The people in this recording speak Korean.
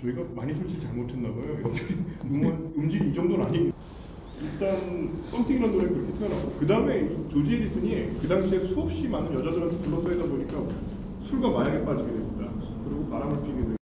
저희가 많이 설치 잘못했나 봐요. 음원 음질이 이 정도는 아니. 일단 썸띵이라는 노래 그렇게 태어났고 그 다음에 조지 에리슨이 그 당시에 수없이 많은 여자들한테 둘러싸이다 보니까 술과 마약에 빠지게 됩니다. 그리고 바람을 피게 됩니다.